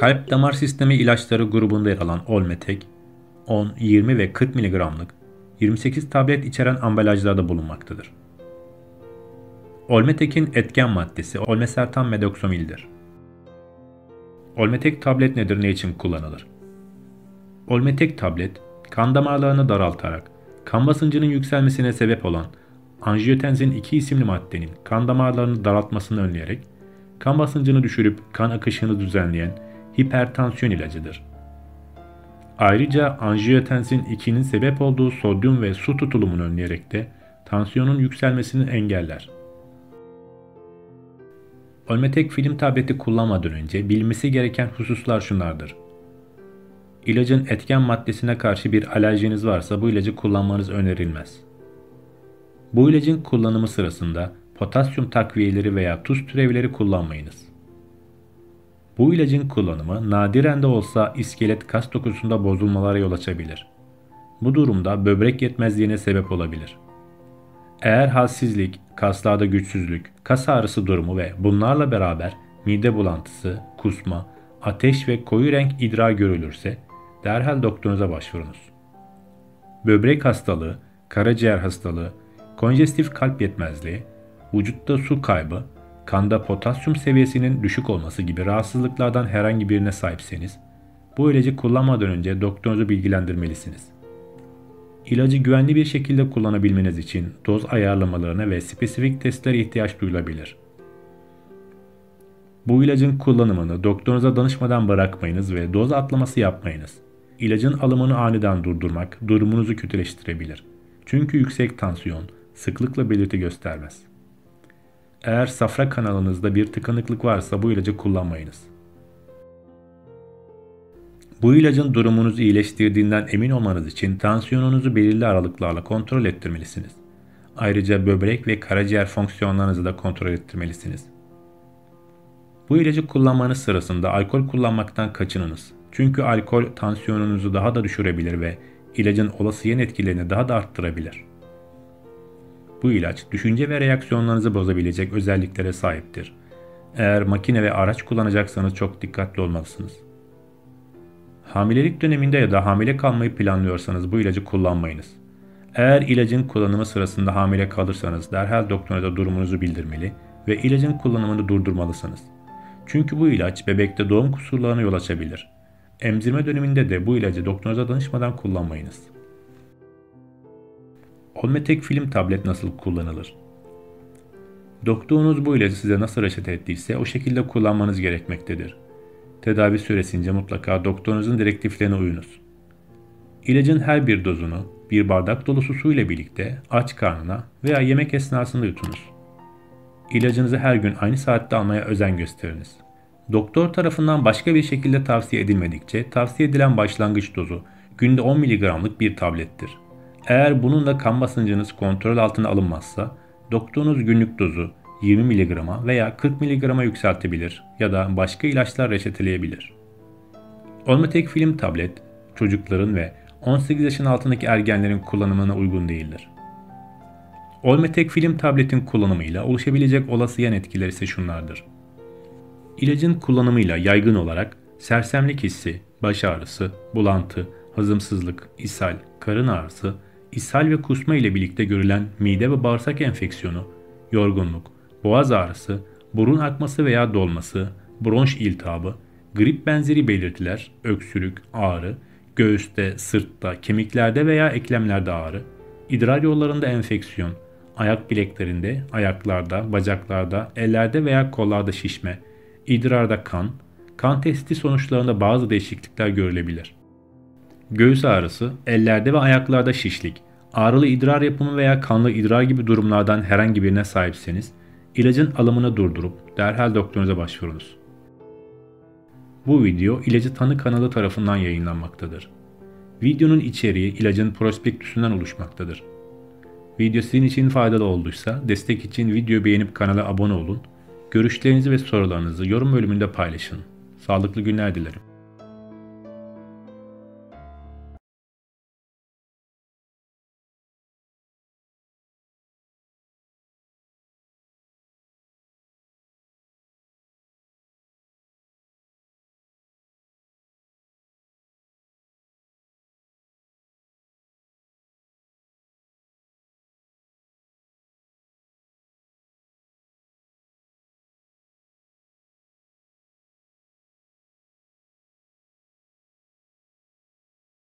Kalp damar sistemi ilaçları grubunda yer alan Olmetek, 10, 20 ve 40 mg'lık 28 tablet içeren ambalajlarda bulunmaktadır. Olmetek'in etken maddesi olmesertan medoksomildir. Olmetek tablet nedir, ne için kullanılır? Olmetek tablet, kan damarlarını daraltarak, kan basıncının yükselmesine sebep olan anjiyotensin 2 isimli maddenin kan damarlarını daraltmasını önleyerek, kan basıncını düşürüp kan akışını düzenleyen hipertansiyon ilacıdır. Ayrıca anjiyotensin 2'nin sebep olduğu sodyum ve su tutulumunu önleyerek de tansiyonun yükselmesini engeller. Olmetek film tableti kullanmadan önce bilmesi gereken hususlar şunlardır. İlacın etken maddesine karşı bir alerjiniz varsa bu ilacı kullanmanız önerilmez. Bu ilacın kullanımı sırasında potasyum takviyeleri veya tuz türevleri kullanmayınız. Bu ilacın kullanımı nadiren de olsa iskelet kas dokusunda bozulmalara yol açabilir. Bu durumda böbrek yetmezliğine sebep olabilir. Eğer halsizlik, kaslarda güçsüzlük, kas ağrısı durumu ve bunlarla beraber mide bulantısı, kusma, ateş ve koyu renk idrar görülürse derhal doktorunuza başvurunuz. Böbrek hastalığı, karaciğer hastalığı, konjestif kalp yetmezliği, vücutta su kaybı, kanda potasyum seviyesinin düşük olması gibi rahatsızlıklardan herhangi birine sahipseniz, bu ilacı kullanmadan önce doktorunuzu bilgilendirmelisiniz. İlacı güvenli bir şekilde kullanabilmeniz için doz ayarlamalarına ve spesifik testlere ihtiyaç duyulabilir. Bu ilacın kullanımını doktorunuza danışmadan bırakmayınız ve doz atlaması yapmayınız. İlacın alımını aniden durdurmak durumunuzu kötüleştirebilir. Çünkü yüksek tansiyon sıklıkla belirti göstermez. Eğer safra kanalınızda bir tıkanıklık varsa bu ilacı kullanmayınız. Bu ilacın durumunuzu iyileştirdiğinden emin olmanız için tansiyonunuzu belirli aralıklarla kontrol ettirmelisiniz. Ayrıca böbrek ve karaciğer fonksiyonlarınızı da kontrol ettirmelisiniz. Bu ilacı kullanmanız sırasında alkol kullanmaktan kaçınınız. Çünkü alkol tansiyonunuzu daha da düşürebilir ve ilacın olası yan etkilerini daha da arttırabilir. Bu ilaç düşünce ve reaksiyonlarınızı bozabilecek özelliklere sahiptir. Eğer makine ve araç kullanacaksanız çok dikkatli olmalısınız. Hamilelik döneminde ya da hamile kalmayı planlıyorsanız bu ilacı kullanmayınız. Eğer ilacın kullanımı sırasında hamile kalırsanız derhal doktorunuza durumunuzu bildirmeli ve ilacın kullanımını durdurmalısınız. Çünkü bu ilaç bebekte doğum kusurlarına yol açabilir. Emzirme döneminde de bu ilacı doktorunuza danışmadan kullanmayınız. Olmetek film tablet nasıl kullanılır? Doktorunuz bu ilacı size nasıl reçete ettiyse o şekilde kullanmanız gerekmektedir. Tedavi süresince mutlaka doktorunuzun direktiflerine uyunuz. İlacın her bir dozunu bir bardak dolusu su ile birlikte aç karnına veya yemek esnasında yutunuz. İlacınızı her gün aynı saatte almaya özen gösteriniz. Doktor tarafından başka bir şekilde tavsiye edilmedikçe tavsiye edilen başlangıç dozu günde 10 mg'lık bir tablettir. Eğer bununla kan basıncınız kontrol altına alınmazsa doktorunuz günlük dozu 20 mg'a veya 40 mg'a yükseltebilir ya da başka ilaçlar reçeteleyebilir. Olmetek film tablet çocukların ve 18 yaşın altındaki ergenlerin kullanımına uygun değildir. Olmetek film tabletin kullanımıyla oluşabilecek olası yan etkiler ise şunlardır. İlacın kullanımıyla yaygın olarak sersemlik hissi, baş ağrısı, bulantı, hazımsızlık, ishal, karın ağrısı, ishal ve kusma ile birlikte görülen mide ve bağırsak enfeksiyonu, yorgunluk, boğaz ağrısı, burun akması veya dolması, bronş iltihabı, grip benzeri belirtiler, öksürük, ağrı, göğüste, sırtta, kemiklerde veya eklemlerde ağrı, idrar yollarında enfeksiyon, ayak bileklerinde, ayaklarda, bacaklarda, ellerde veya kollarda şişme, idrarda kan, kan testi sonuçlarında bazı değişiklikler görülebilir. Göğüs ağrısı, ellerde ve ayaklarda şişlik, ağrılı idrar yapımı veya kanlı idrar gibi durumlardan herhangi birine sahipseniz, ilacın alımını durdurup derhal doktorunuza başvurunuz. Bu video ilacı tanı kanalı tarafından yayınlanmaktadır. Videonun içeriği ilacın prospektüsünden oluşmaktadır. Video sizin için faydalı olduysa destek için video beğenip kanala abone olun. Görüşlerinizi ve sorularınızı yorum bölümünde paylaşın. Sağlıklı günler dilerim.